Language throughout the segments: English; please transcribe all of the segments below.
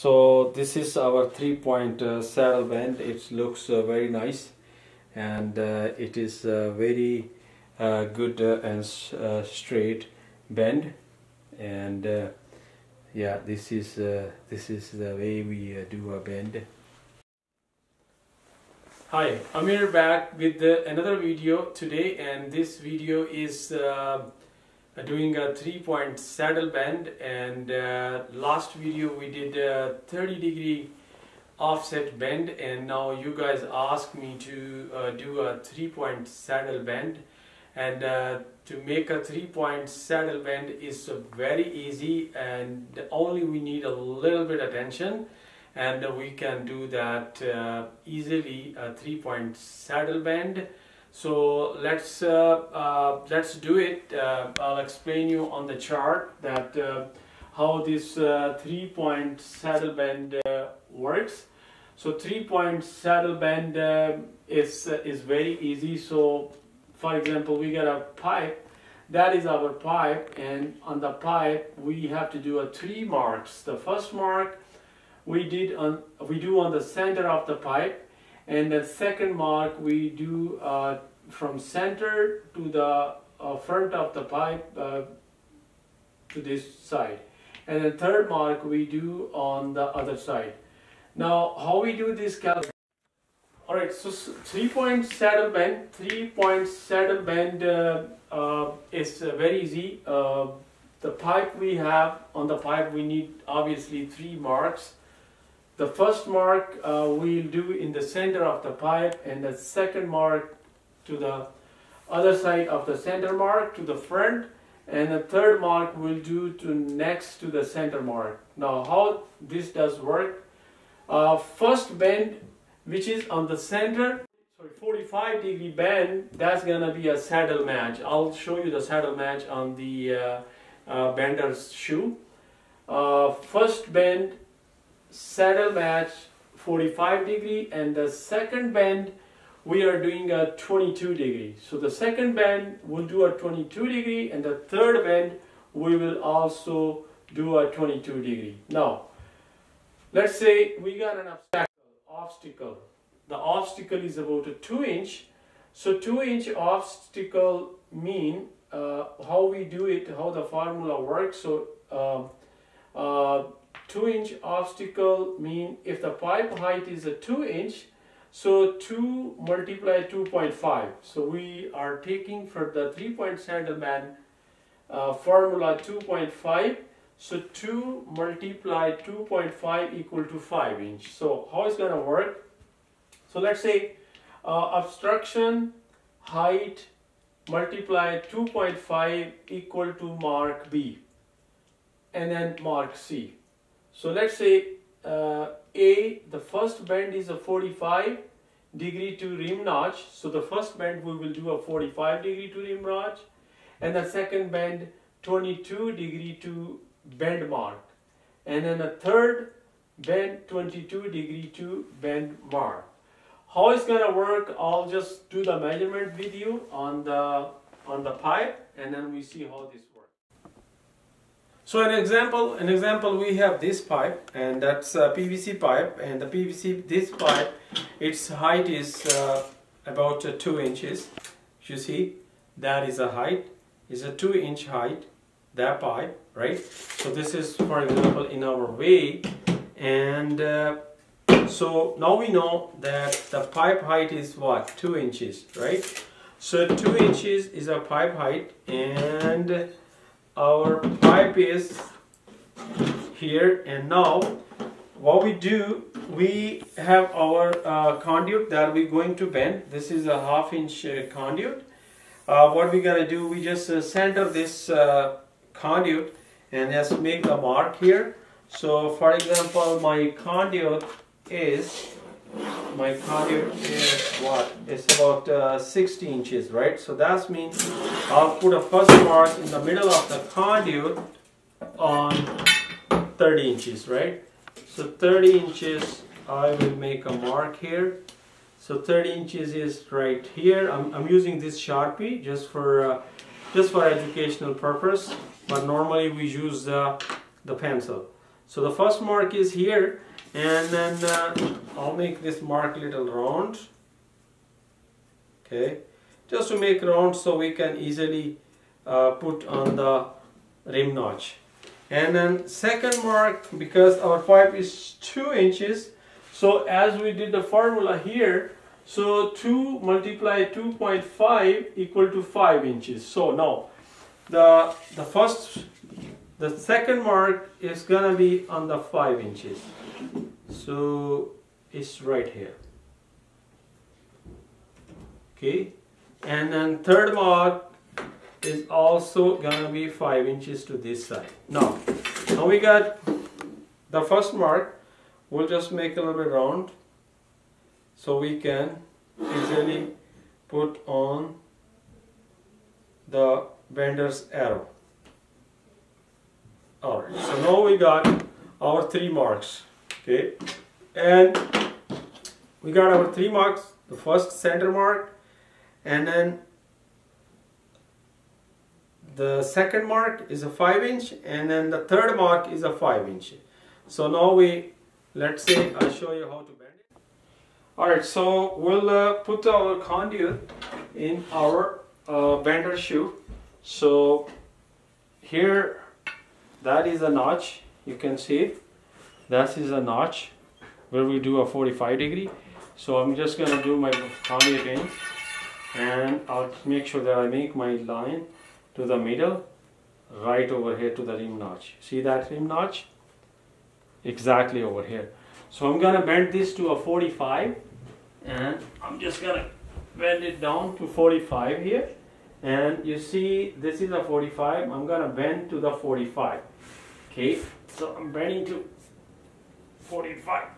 So this is our three point uh, saddle bend. It looks uh, very nice and uh, it is uh, very uh, good uh, and straight bend and yeah this is this is the way we do a bend. Hi, I'm here back with another video today and this video is doing a three point saddle bend and uh, last video we did a 30 degree offset bend and now you guys asked me to uh, do a three point saddle bend. And uh, to make a three point saddle bend is uh, very easy and only we need a little bit attention and we can do that uh, easily a three point saddle bend so let's uh, uh, let's do it. Uh, I'll explain you on the chart that how this uh, three point saddle bend works. So three point saddle bend is is very easy. So for example we got a pipe. That is our pipe and on the pipe we have to do a three marks. The first mark we did on we do on the center of the pipe and the second mark we do uh, from center to the uh, front of the pipe uh, to this side. And the third mark we do on the other side. Now how we do this calculation all right so three point saddle bend three point saddle bend uh, uh, is uh, very easy. The pipe we have on the pipe we need obviously three marks the first mark uh, we'll do in the center of the pipe and the second mark to the other side of the center mark to the front and the third mark we'll do to next to the center mark. Now how this does work, uh, first bend which is on the center, sorry 45 degree bend, that's gonna be a saddle match. I'll show you the saddle match on the uh, uh, bender's shoe. Uh, first bend saddle match 45 degree and the second bend we are doing a 22 degree. So the second bend will do a 22 degree and the third bend we will also do a 22 degree. Now let's say we got an obstacle the obstacle is about a 2 inch. So 2 inch obstacle mean uh, how we do it how the formula works. So um, uh, 2 inch obstacle mean if the pipe height is a 2 inch so 2 multiply 2.5 so we are taking for the 3 point bend uh, formula 2.5 so 2 multiply 2.5 equal to 5 inch. So how is gonna work? So let's say uh, obstruction height multiply 2.5 equal to mark B and then mark C so let's say uh, A, the first bend is a 45 degree to rim notch. So the first bend we will do a 45 degree to rim notch, and the second bend 22 degree to bend mark, and then the third bend 22 degree to bend mark. How it's gonna work? I'll just do the measurement video on the on the pipe, and then we see how this. So an example, an example, we have this pipe, and that's a PVC pipe, and the PVC this pipe, its height is uh, about uh, two inches. You see, that is a height, is a two inch height. That pipe, right? So this is, for example, in our way, and uh, so now we know that the pipe height is what two inches, right? So two inches is a pipe height, and our pipe is here and now what we do we have our uh, conduit that we're going to bend. This is a half inch uh, conduit. Uh, what we're gonna do we just uh, center this uh, conduit and just make a mark here. So for example my conduit is my conduit is what? It's about uh, 60 inches right? So that means I'll put a first mark in the middle of the conduit on 30 inches right? So 30 inches I will make a mark here. So 30 inches is right here. I'm, I'm using this sharpie just for uh, just for educational purpose but normally we use uh, the pencil. So the first mark is here and then uh, I'll make this mark little round. Okay, just to make round so we can easily uh, put on the rim notch. And then second mark because our pipe is 2 inches so as we did the formula here so 2 multiply 2.5 equal to 5 inches. So now the the first the second mark is gonna be on the 5 inches. So it's right here. Okay? And then third mark is also gonna be 5 inches to this side. Now now we got the first mark. We'll just make a little bit round so we can easily put on the bender's arrow. Alright, so now we got our three marks. Okay, and we got our three marks, the first center mark, and then the second mark is a 5 inch, and then the third mark is a 5 inch. So now we, let's say, I'll show you how to bend it. Alright, so we'll uh, put our conduit in our uh, bender shoe so here that is a notch you can see that is a notch where we do a 45 degree. So I'm just gonna do my conduit again and I'll make sure that I make my line to the middle right over here to the rim notch. See that rim notch? Exactly over here. So I'm gonna bend this to a 45 and I'm just gonna bend it down to 45 here. And you see this is a 45 I'm gonna bend to the 45 okay so I'm bending to 45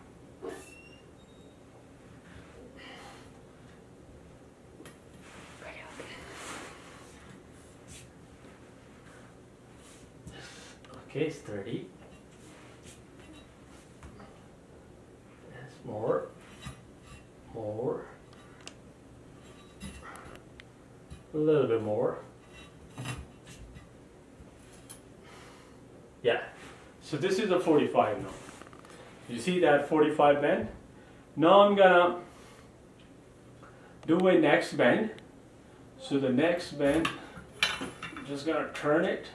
okay it's 30 that's more more. A little bit more. Yeah, so this is a 45 now. You see that 45 bend? Now I'm gonna do my next bend. So the next bend, I'm just gonna turn it,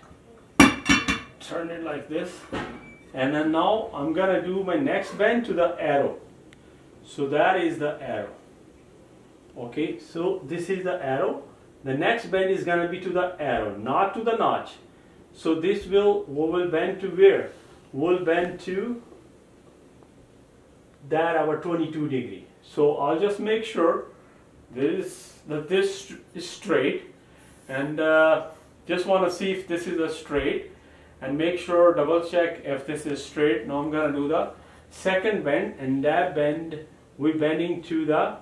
turn it like this. And then now I'm gonna do my next bend to the arrow. So that is the arrow. Okay, so this is the arrow the next bend is to be to the arrow, not to the notch. So this will, will bend to where? Will bend to that our 22 degree. So I'll just make sure this that this is straight and uh, just want to see if this is a straight and make sure double check if this is straight. Now I'm going to do the second bend and that bend we're bending to the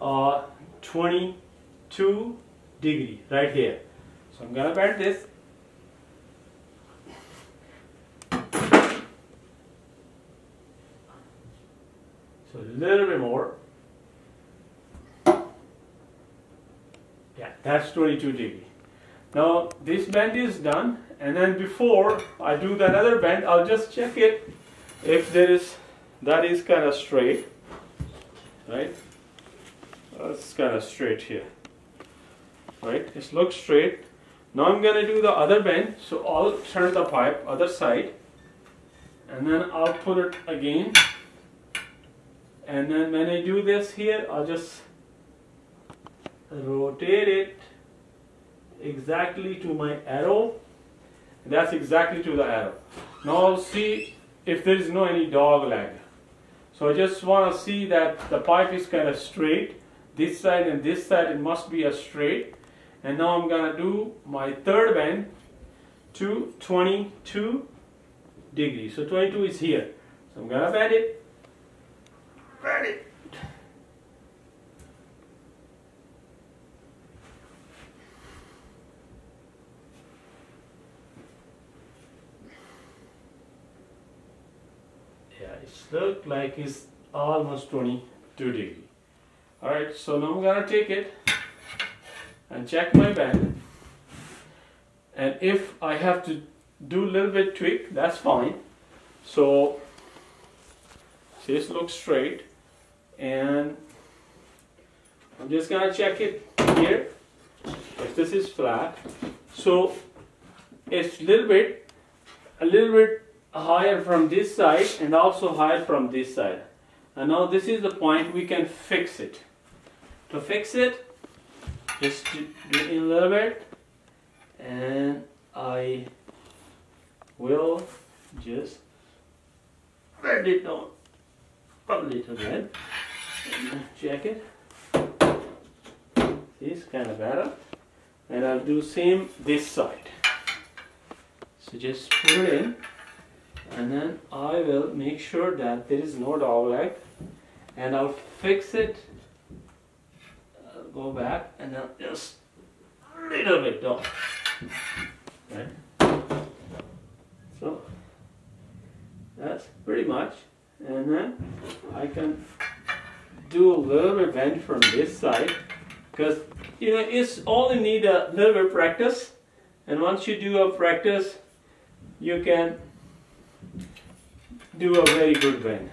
uh, 22 degree right here. So I'm gonna bend this. Little bit more. Yeah, that's 22 degree. Now this bend is done and then before I do the another bend I'll just check it if there is that is kind of straight right that's kind of straight here right it looks straight now I'm gonna do the other bend so I'll turn the pipe other side and then I'll put it again and then when I do this here I'll just rotate it exactly to my arrow that's exactly to the arrow now I'll see if there is no any dog leg so I just want to see that the pipe is kind of straight this side and this side it must be a straight and now I'm to do my third bend to 22 degrees. So 22 is here. So I'm to bend it. It. Yeah, it looks like it's almost 22 degrees. Alright, so now I'm to take it and check my bend and if I have to do a little bit tweak that's fine So this looks straight and I'm just gonna check it here. If this is flat so it's a little bit a little bit higher from this side and also higher from this side. And now this is the point we can fix it. To fix it just do it in a little bit and I will just bend it down a little bit check it. See, it's kind of better and I'll do same this side. So just put it in. And then I will make sure that there is no dog and I'll fix it. I'll go back and then just a little bit down right? So that's pretty much and then I can do a little bend from this side because you know it's only need a little bit practice. And once you do a practice you can do a very good bend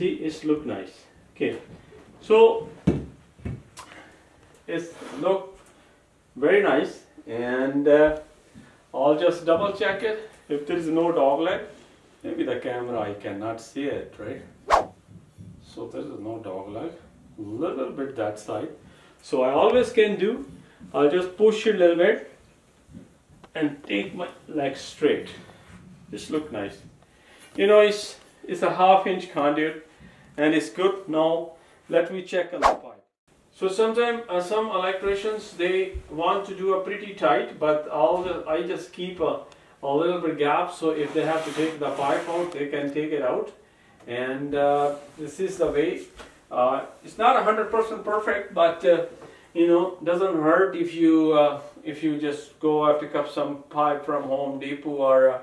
see it's look nice. Okay. So it's look very nice. And uh, I'll just double check it if there is no dog leg maybe the camera I cannot see it right? So there is no dog leg. Little bit that side. So I always can do I'll just push it a little bit and take my leg straight. This look nice. You know it's it's a half inch conduit and it's good. Now let me check on the pipe. So sometimes uh, some electricians they want to do a pretty tight but all the, I just keep a, a little bit gap so if they have to take the pipe out they can take it out. And uh, this is the way uh, it's not 100% perfect but uh, you know doesn't hurt if you uh, if you just go pick up some pipe from Home Depot or uh,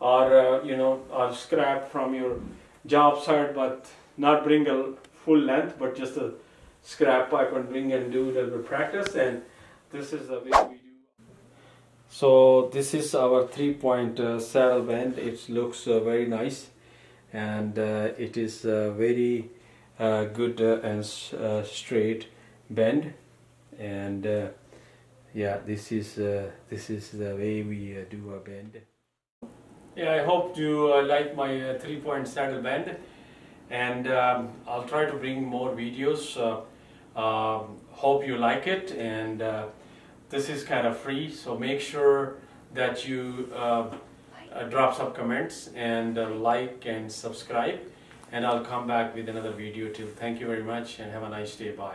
or uh, you know or scrap from your job site but not bring a full length but just a scrap pipe and bring and do a little bit practice. And this is the way we so this is our three point uh, saddle bend it looks uh, very nice and uh, it is uh, very uh, good and straight bend. And yeah this is this is the way we do a bend. Yeah I hope you like my three point saddle bend and um, I'll try to bring more videos um, hope you like it. And this is kind of free so make sure that you uh, uh, drop some comments and uh, like and subscribe and I'll come back with another video too. Thank you very much and have a nice day. Bye.